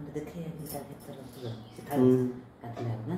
देखिए तरफ़ से ना